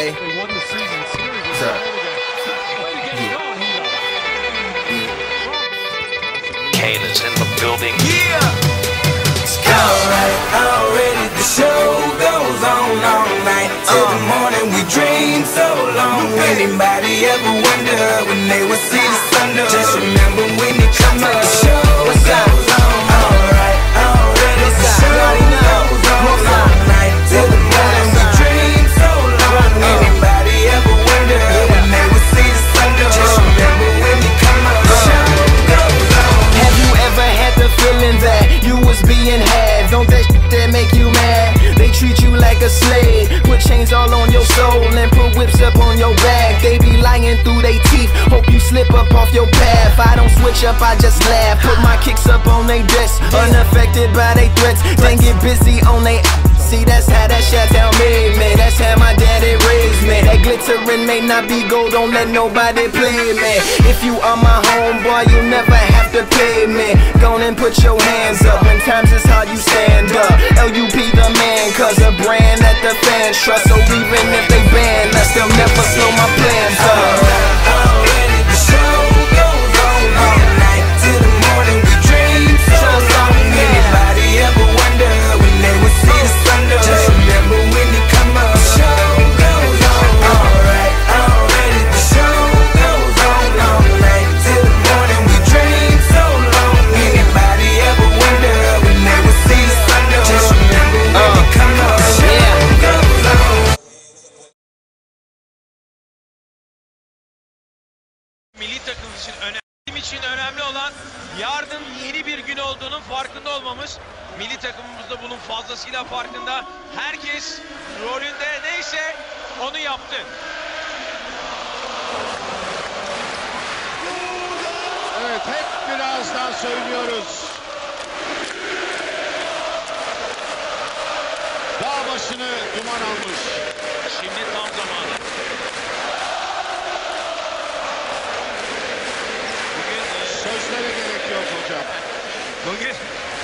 Hey. They won the season series. What's up? Way to get it all heat up. Kane is in the building. Alright, already the show goes on all night Till the uh. morning we dream so long Anybody ever wonder slave, put chains all on your soul and put whips up on your back. They be lying through they teeth, hope you slip up off your path. I don't switch up, I just laugh. Put my kicks up on they desk, unaffected by they threats. Then get busy on they. See, that's how that shit down made me. That's how my daddy raised me. That glittering may not be gold, don't let nobody play me. If you are my homeboy, you never have to pay me. Go on and put your hands up. When times is hard, you stand up. LUP the man, cause a brand the fans trust. So even if they ban us, they'll never slow my plans up. Milli takım için önemli bizim için önemli olan yarın yeni bir gün olduğunun farkında olmamız. Milli takımımız da bunun fazlasıyla farkında. Herkes rolünde neyse onu yaptı. Evet hep birazdan söylüyoruz. Dağ başını duman almış. Şimdi tam zamanı. Bugün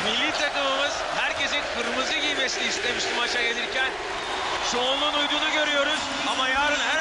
milli takımımız herkesin kırmızı giymesini istemişti maça gelirken. Çoğunluğun uyduğunu görüyoruz ama yarın tribünler